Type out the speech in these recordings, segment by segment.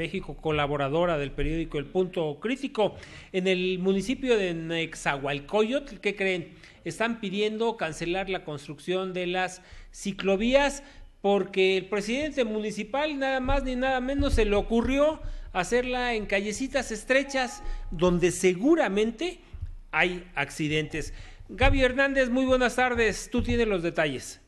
México, colaboradora del periódico El Punto Crítico. En el municipio de Nexahualcoyotl, ¿qué creen? Están pidiendo cancelar la construcción de las ciclovías porque el presidente municipal nada más ni nada menos se le ocurrió hacerla en callecitas estrechas donde seguramente hay accidentes. Gaby Hernández, muy buenas tardes. Tú tienes los detalles.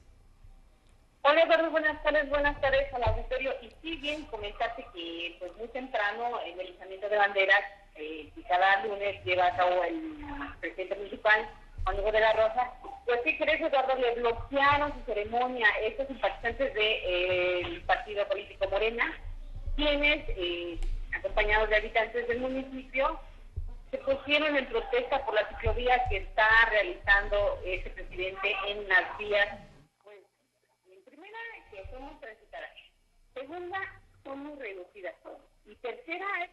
Hola Eduardo, buenas tardes, buenas tardes al auditorio. Sí, bien, comentarte que pues muy temprano en el izamiento de banderas, eh, cada lunes lleva a cabo el presidente municipal, Juan Hugo de la Rosa, pues ¿qué crees Eduardo? Le bloquearon su ceremonia estos simpatizantes del de, eh, partido político Morena, quienes, eh, acompañados de habitantes del municipio, se pusieron en protesta por la ciclovía que está realizando este presidente en las vías que somos. Segunda, son muy reducidas. Y tercera, es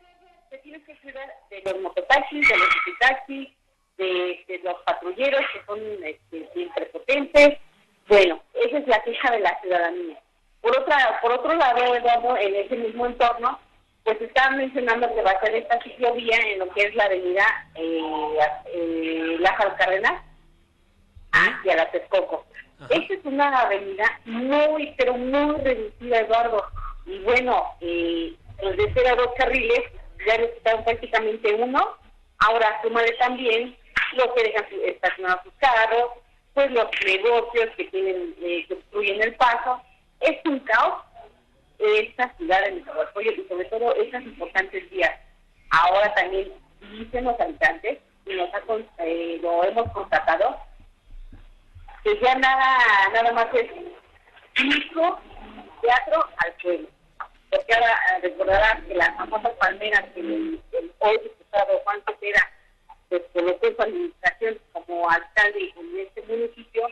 que tienes que cuidar de los mototaxis, de los taxis, de, de, los patrulleros que son este, bien prepotentes. Bueno, esa es la queja de la ciudadanía. Por otra, por otro lado, Eduardo, en ese mismo entorno, pues estaban mencionando que va a ser esta ciclovía en lo que es la avenida eh, eh, Lázaro Cárdenas hacia la Texcoco. Esta es una avenida muy, pero muy reducida, Eduardo. Y bueno, eh, de ser a dos carriles, ya necesitaron prácticamente uno. Ahora, súmale también lo que dejan estacionados sus carros, pues los negocios que tienen, eh, que obstruyen el paso. Es un caos esta ciudad de Nezahualcóyotl y sobre todo estas importantes vías. Ahora también dicen los habitantes, y nos eh, lo hemos constatado, que ya nada, nada más es circo, teatro al suelo. Porque ahora eh, recordarán que las famosas palmeras que el, hoy diputado Juan Cepeda pues, colocó su administración como alcalde en este municipio,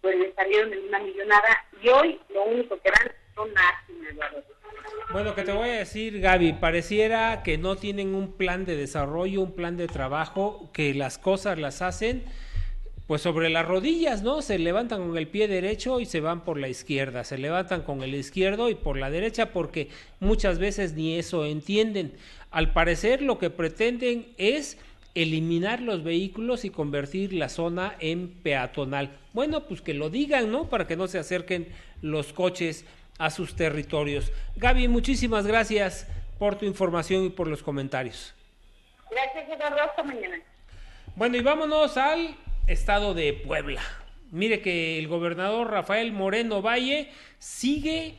pues le salieron en una millonada y hoy lo único que dan son ácidos, bueno, que te voy a decir, Gaby, pareciera que no tienen un plan de desarrollo, un plan de trabajo, que las cosas las hacen pues sobre las rodillas, ¿no? Se levantan con el pie derecho y se van por la izquierda, se levantan con el izquierdo y por la derecha porque muchas veces ni eso entienden. Al parecer lo que pretenden es eliminar los vehículos y convertir la zona en peatonal. Bueno, pues que lo digan, ¿no? Para que no se acerquen los coches a sus territorios. Gaby, muchísimas gracias por tu información y por los comentarios. Gracias, Eduardo. Hasta mañana. Bueno, y vámonos al estado de Puebla. Mire que el gobernador Rafael Moreno Valle sigue